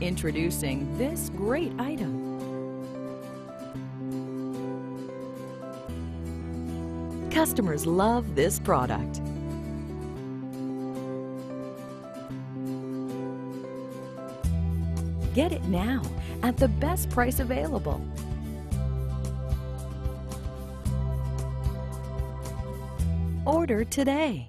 Introducing this great item. Customers love this product. Get it now at the best price available. Order today.